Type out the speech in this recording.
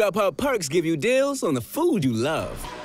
Grubhub perks give you deals on the food you love.